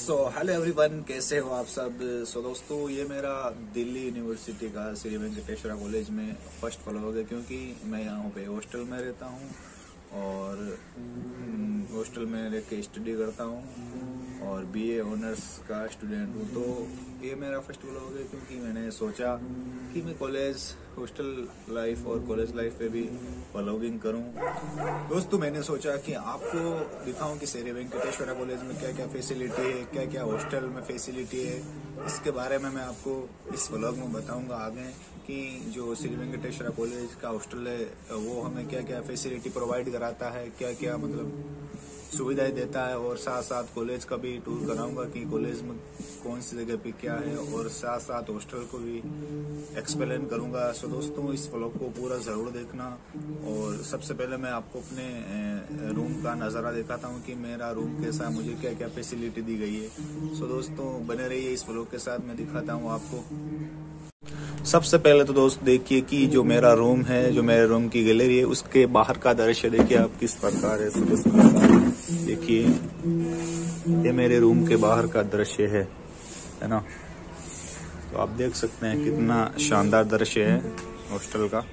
So hello everyone कैसे हो आप सब? सो so, दोस्तों ये मेरा दिल्ली यूनिवर्सिटी का श्री वेंकटेश्वरा कॉलेज में फ़र्स्ट फॉलो हो गया क्योंकि मैं यहाँ पे हॉस्टल में रहता हूँ और हॉस्टल में रह के स्टडी करता हूँ और बीए ऑनर्स का स्टूडेंट हूँ। तो ये मेरा फ़र्स्ट व्लॉग है क्योंकि मैंने सोचा कि मैं कॉलेज हॉस्टल लाइफ और कॉलेज लाइफ पे भी व्लॉगिंग करूँ। दोस्तों मैंने सोचा कि आपको दिखाऊँ कि शेरे वेंकटेश्वरा कॉलेज में क्या क्या फैसिलिटी है क्या क्या हॉस्टल में फैसिलिटी है। इसके बारे में मैं आपको इस व्लॉग में बताऊँगा आगे कि जो श्री वेंकटेश्वरा कॉलेज का हॉस्टल है, वो हमें क्या क्या फैसिलिटी प्रोवाइड कराता है क्या क्या मतलब सुविधाएँ देता है और साथ साथ कॉलेज का भी टूर कराऊँगा कि कॉलेज में कौन सी जगह पे क्या है और साथ साथ हॉस्टल को भी एक्सप्लेन करूँगा। सो दोस्तों, इस व्लॉग को पूरा ज़रूर देखना और सबसे पहले मैं आपको अपने रूम का नज़ारा दिखाता हूँ कि मेरा रूम कैसा है, मुझे क्या क्या फैसिलिटी दी गई है। सो दोस्तों, बने रहिए इस व्लॉग के साथ, मैं दिखाता हूँ आपको। सबसे पहले तो दोस्त देखिए कि जो मेरा रूम है, जो मेरे रूम की गैलरी है, उसके बाहर का दृश्य देखिए आप किस प्रकार है, सुबह देखिए। ये मेरे रूम के बाहर का दृश्य है है ना? तो आप देख सकते हैं कितना शानदार दृश्य है हॉस्टल का।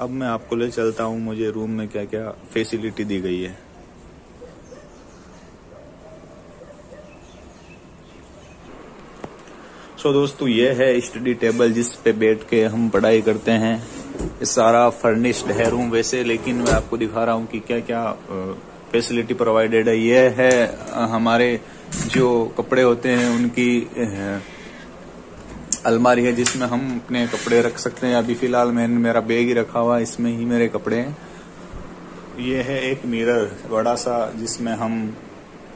अब मैं आपको ले चलता हूँ, मुझे रूम में क्या क्या फैसिलिटी दी गई है। सो so, दोस्तों ये है स्टडी टेबल जिस पे बैठ के हम पढ़ाई करते हैं। सारा फर्निश्ड है रूम वैसे लेकिन मैं आपको दिखा रहा हूँ कि क्या क्या फैसिलिटी प्रोवाइडेड है। ये है हमारे जो कपड़े होते हैं उनकी अलमारी है जिसमें हम अपने कपड़े रख सकते हैं। अभी फ़िलहाल मैंने मेरा बैग ही रखा हुआ इसमें ही मेरे कपड़े हैं। ये है एक मिरर बड़ा सा जिसमें हम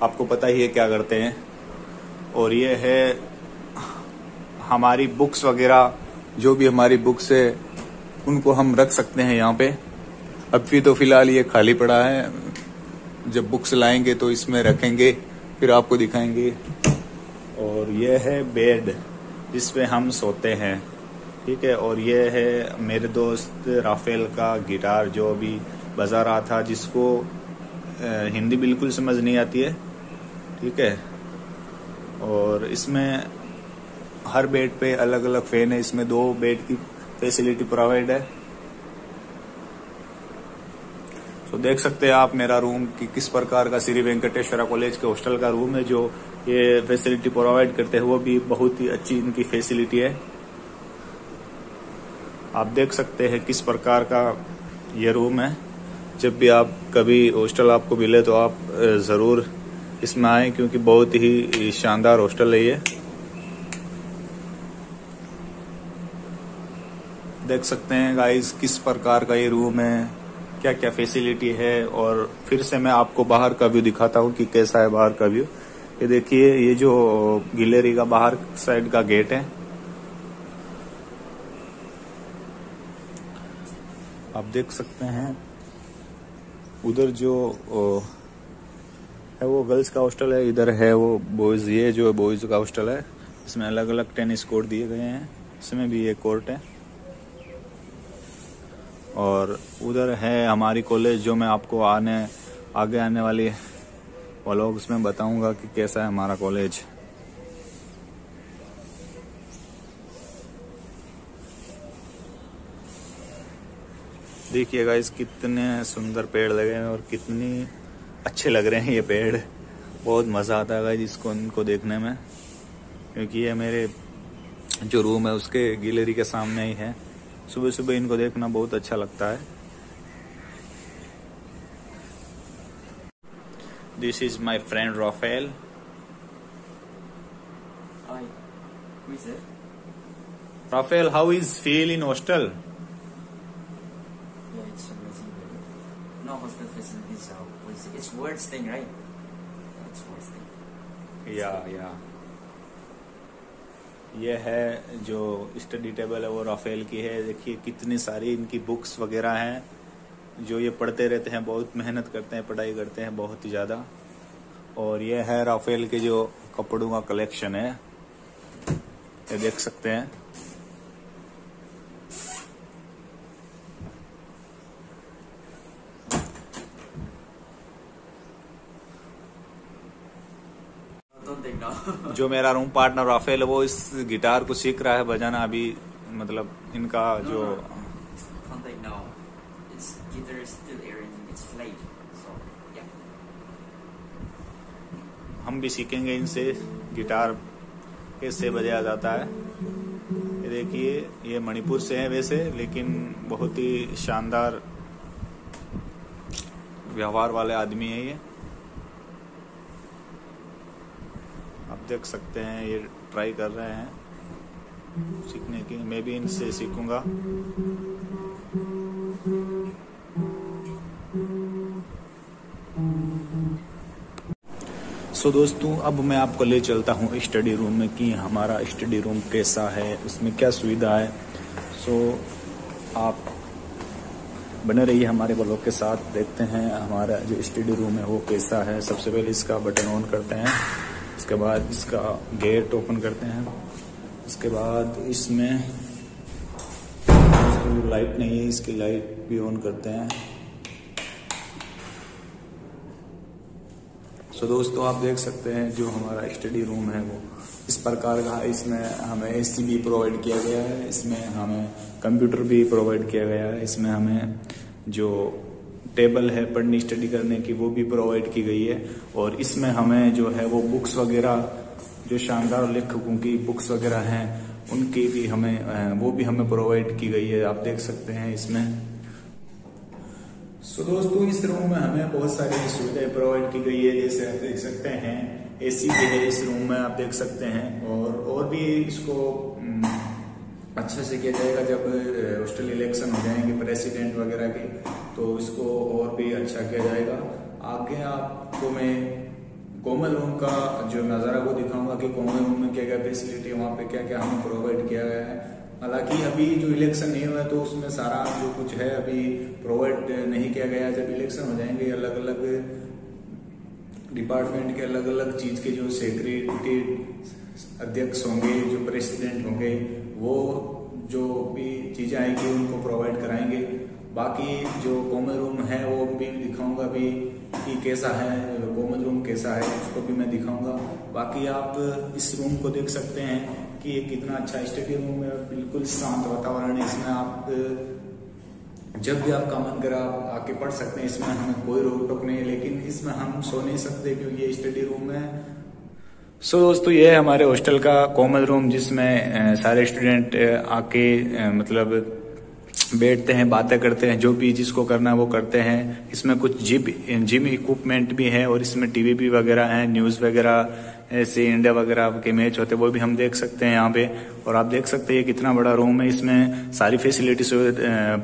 आपको पता ही है क्या करते हैं। और ये है हमारी बुक्स वगैरह, जो भी हमारी बुक्स है, उनको हम रख सकते हैं यहाँ पे। अभी तो फ़िलहाल ये खाली पड़ा है। जब बुक्स लाएँगे तो इसमें रखेंगे, फिर आपको दिखाएँगे। और ये है बेड जिसपे हम सोते हैं। ठीक है, और ये है मेरे दोस्त राफेल का गिटार, जो अभी बजा रहा था, जिसको हिंदी बिल्कुल समझ नहीं आती है। ठीक है, और इसमें हर बेड पे अलग अलग फ़ैन है, इसमें दो बेड की फैसिलिटी प्रोवाइड है। तो देख सकते हैं आप मेरा रूम की किस प्रकार का श्री वेंकटेश्वरा कॉलेज के हॉस्टल का रूम है, जो ये फैसिलिटी प्रोवाइड करते हैं, वो भी बहुत ही अच्छी इनकी फैसिलिटी है। आप देख सकते हैं किस प्रकार का ये रूम है। जब भी आप कभी हॉस्टल आपको मिले तो आप ज़रूर इसमें आए, क्योंकि बहुत ही शानदार हॉस्टल है ये। देख सकते हैं गाइस किस प्रकार का ये रूम है क्या क्या फैसिलिटी है, और फिर से मैं आपको बाहर का व्यू दिखाता हूँ कि कैसा है बाहर का व्यू ये देखिए, ये जो गिलेरी का बाहर साइड का गेट है। आप देख सकते हैं, उधर जो है वो गर्ल्स का हॉस्टल है, इधर है वो बॉयज़ ये जो बॉयज़ का हॉस्टल है, इसमें अलग अलग टेनिस कोर्ट दिए गए हैं, इसमें भी ये कोर्ट है। और उधर है हमारी कॉलेज जो मैं आपको आने, आगे आने वाली व्लॉग्स में बताऊँगा कि कैसा है हमारा कॉलेज देखिएगा इस कितने सुंदर पेड़ लगे हैं और कितनी अच्छे लग रहे हैं ये पेड़। बहुत मज़ा आता है इसको, इनको देखने में। क्योंकि ये मेरे जो रूम है उसके गैलरी के सामने ही है। सुबह सुबह इनको देखना बहुत अच्छा लगता है। This is my friend Rafael Rafael how is feel in hostel Yeah, yeah. ये है जो स्टडी टेबल है, वो राफेल की है। देखिए, कितनी सारी इनकी बुक्स वगैरह हैं, जो ये पढ़ते रहते हैं, बहुत मेहनत करते हैं, पढ़ाई करते हैं, बहुत ही ज़्यादा। और ये है राफेल के जो कपड़ों का कलेक्शन है। ये देख सकते हैं। जो मेरा रूम पार्टनर राफेल है वो इस गिटार को सीख रहा है बजाना अभी मतलब इनका जो. So yeah. हम भी सीखेंगे इनसे गिटार कैसे बजाया जाता है ये देखिए ये मणिपुर से है वैसे लेकिन बहुत ही शानदार व्यवहार वाले आदमी है ये देख सकते हैं ये ट्राई कर रहे हैं सीखने की। मैं भी इनसे सीखूँगा। सो so, दोस्तों अब मैं आपको ले चलता हूँ स्टडी रूम में कि। हमारा स्टडी रूम कैसा है उसमें क्या सुविधा है? सो so, आप बने रहिए हमारे ब्लॉग के साथ। देखते हैं हमारा जो स्टडी रूम है वो कैसा है। सबसे पहले इसका बटन ऑन करते हैं। उसके बाद इसका गेट ओपन करते हैं। उसके बाद इसमें तो लाइट नहीं है, इसकी लाइट भी ऑन करते हैं। सो दोस्तों, आप देख सकते हैं जो हमारा स्टडी रूम है वो। इस प्रकार का इसमें हमें एसी भी प्रोवाइड किया गया है। इसमें हमें कंप्यूटर भी प्रोवाइड किया गया है। इसमें हमें जो टेबल है पढ़नी स्टडी करने की, वो भी प्रोवाइड की गई है। और इसमें हमें जो है वो बुक्स वगैरह, जो शानदार लेखकों की बुक्स वगैरह हैं, उनकी भी हमें वो भी हमें प्रोवाइड की गई है। आप देख सकते हैं इसमें। सो दोस्तों, इस रूम में हमें बहुत सारी सुविधाएँ प्रोवाइड की गई है। जैसे आप देख सकते हैं एसी भी है इस रूम में, आप देख सकते हैं। और और भी इसको अच्छे से किया जाएगा जब हॉस्टल इलेक्शन हो जाएँगे प्रेसिडेंट वगैरह के तो इसको और भी अच्छा किया जाएगा। आगे आपको मैं कोमल रूम का जो नज़ारा को दिखाऊँगा कि कोमल रूम में क्या क्या फैसिलिटी वहाँ पे क्या क्या हमें प्रोवाइड किया गया है। हालाँकि अभी जो इलेक्शन नहीं हुआ है तो उसमें सारा जो कुछ है अभी प्रोवाइड नहीं किया गया जब इलेक्शन हो जाएँगे अलग अलग डिपार्टमेंट के अलग अलग चीज़ के जो सेक्रेटरी अध्यक्ष होंगे, जो प्रेसिडेंट होंगे वो जो भी चीज़ें आएँगी, उनको प्रोवाइड कराएँगे। बाकी जो कॉमन रूम है, वो भी दिखाऊँगा भी कि कैसा है कॉमन रूम कैसा है, उसको भी मैं दिखाऊँगा। बाकी आप इस रूम को देख सकते हैं कि ये कितना अच्छा स्टडी रूम है, बिल्कुल शांत वातावरण है। इसमें आप, जब भी आपका मन करे, आप आके पढ़ सकते हैं। इसमें हमें कोई रोक टोक नहीं है, लेकिन इसमें हम सो नहीं सकते, क्योंकि ये स्टडी रूम है। सो so, दोस्तों ये है हमारे हॉस्टल का कॉमन रूम जिसमें सारे स्टूडेंट आके मतलब बैठते हैं बातें करते हैं जो भी जिसको करना है वो करते हैं। इसमें कुछ जिम जिम इक्विपमेंट भी है और इसमें टीवी भी वगैरह है न्यूज़ वगैरह ऐसे इंडिया वगैरह के मैच होते, वो भी हम देख सकते हैं यहाँ पे। और आप देख सकते हैं कितना बड़ा रूम है, इसमें सारी फैसिलिटी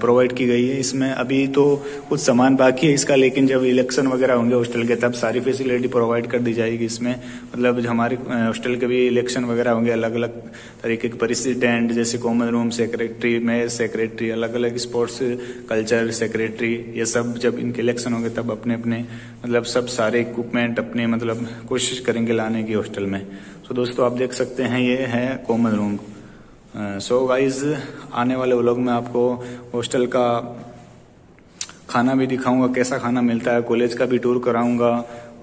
प्रोवाइड की गई है। इसमें अभी तो कुछ सामान बाकी है इसका, लेकिन जब इलेक्शन वगैरह होंगे हॉस्टल के, तब सारी फैसिलिटी प्रोवाइड कर दी जाएगी इसमें। मतलब हमारे हॉस्टल के भी इलेक्शन वगैरह होंगे अलग अलग तरीके के प्रेसिडेंट जैसे common room secretary mayor secretary अलग अलग स्पोर्ट्स कल्चर सेक्रेटरी ये सब जब इनके इलेक्शन होंगे, तब अपने अपने मतलब सब सारे इक्विपमेंट अपने मतलब कोशिश करेंगे लाने की हॉस्टल में। सो so, दोस्तों आप देख सकते हैं ये है कॉमन रूम सो गाइज़ आने वाले व्लॉग में आपको हॉस्टल का खाना भी दिखाऊँगा कैसा खाना मिलता है कॉलेज का भी टूर कराऊँगा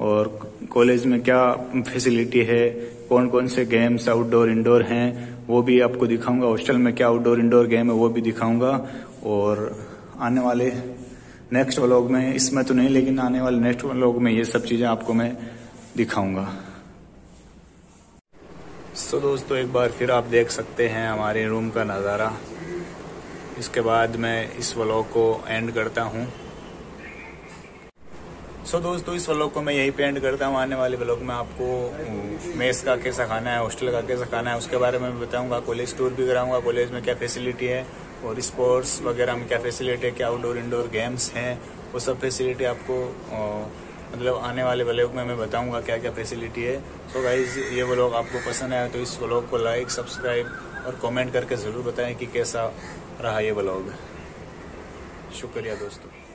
और कॉलेज में क्या फैसिलिटी है कौन कौन से गेम्स आउटडोर इंडोर हैं वो भी आपको दिखाऊँगा। हॉस्टल में क्या आउटडोर इंडोर गेम है वो भी दिखाऊँगा। और आने वाले नेक्स्ट व्लॉग में इसमें तो नहीं लेकिन आने वाले नेक्स्ट व्लॉग में ये सब चीज़ें आपको मैं दिखाऊँगा। सो so, दोस्तों एक बार फिर आप देख सकते हैं हमारे रूम का नज़ारा। इसके बाद मैं इस व्लॉग को एंड करता हूँ। सो so, दोस्तों इस व्लॉग को मैं यही पे एंड करता हूँ। आने वाले व्लॉग में आपको मेस का कैसा खाना है हॉस्टल का कैसा खाना है उसके बारे में बताऊँगा। कॉलेज टूर भी कराऊँगा। कॉलेज में क्या फैसिलिटी है और स्पोर्ट्स वगैरह में क्या फैसिलिटी है, क्या आउटडोर इंडोर गेम्स हैं, वो सब फैसिलिटी आपको मतलब आने वाले ब्लॉग में मैं बताऊँगा क्या क्या फैसिलिटी है। तो गाइज़ ये ब्लॉग आपको पसंद आया तो इस ब्लॉग को लाइक सब्सक्राइब और कमेंट करके ज़रूर बताएँ कि कैसा रहा ये ब्लॉग शुक्रिया दोस्तों।